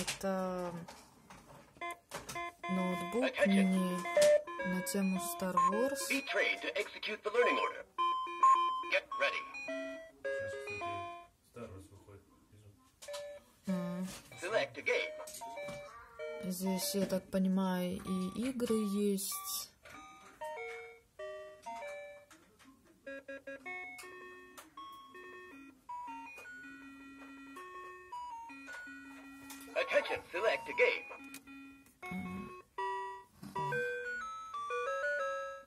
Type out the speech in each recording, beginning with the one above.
Это ноутбук мини на тему Star Wars. Здесь, я так понимаю, и игры есть. Attention, select a game.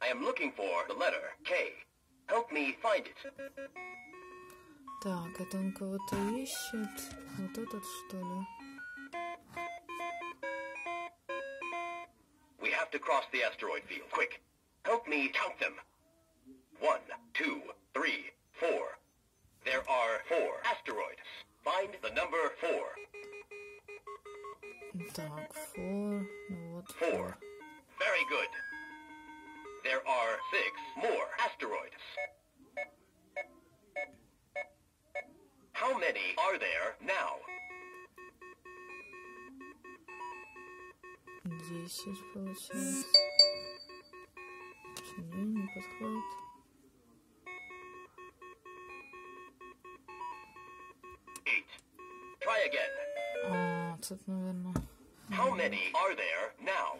I am looking for the letter K. Help me find it. Так, это он кого-то ищет. Вот этот, что ли? We have to cross the asteroid field. Quick. Help me count them. Так, four. Ну вот. Four. Very good. There are six more asteroids. How many are there now? Десять получается. Че, не, не подходит. Eight. Try again. А, тут, наверное... How many are there now?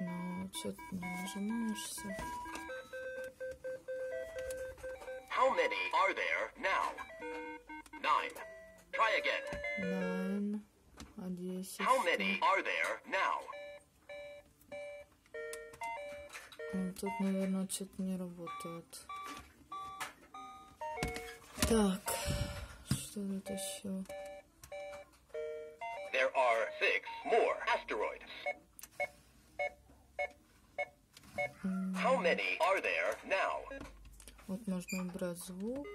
Ну, что-то не нажимаешься. How many are there now? Nine. Try again. Nine. А десять. How many are there now? Ну, Тут, наверное, что-то не работает. Так, что тут еще? There are six more asteroids. How many are there now? Вот можно убрать звук.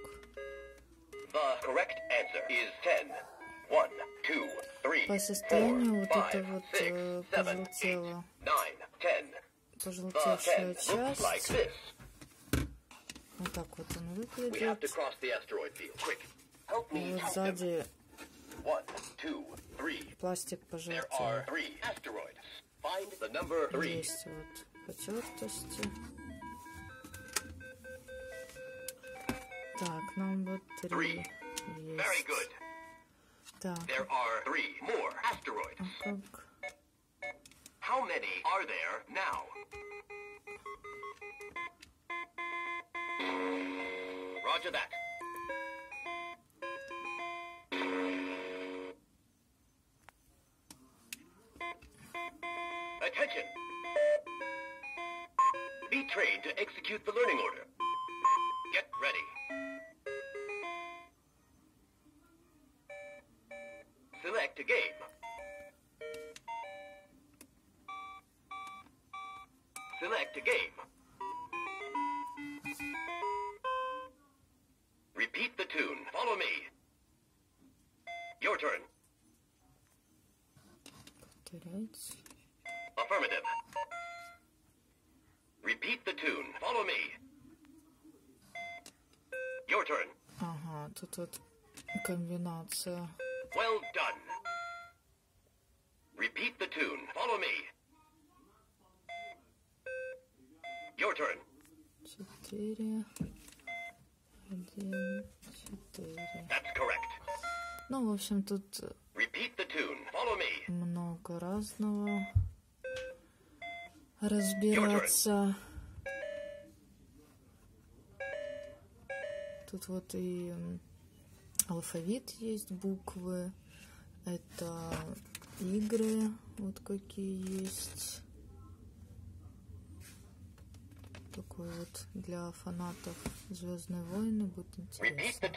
The correct answer is ten. One, two, three, По four, это five, вот six, э, seven, eight, nine, пожелтевшая часть. Вот так вот он выглядит. И вот сзади пластик пожелтел. Есть вот потертости. Так, нам вот три есть. Так. А как... How many are there now? Roger that. Attention! Be trained to execute the learning order. select a game. Repeat the tune. Follow me. Your turn. Good odds. Affirmative. Repeat the tune. Follow me. Your turn. Aha, to to kombinacja. Well done. Repeat the tune. Follow me. Четыре. Один, четыре. That's correct. Ну, в общем, тут me. много разного разбираться. Тут вот и алфавит есть, буквы. Это игры, вот какие есть. Такой вот для фанатов Звездные войны будет интересно.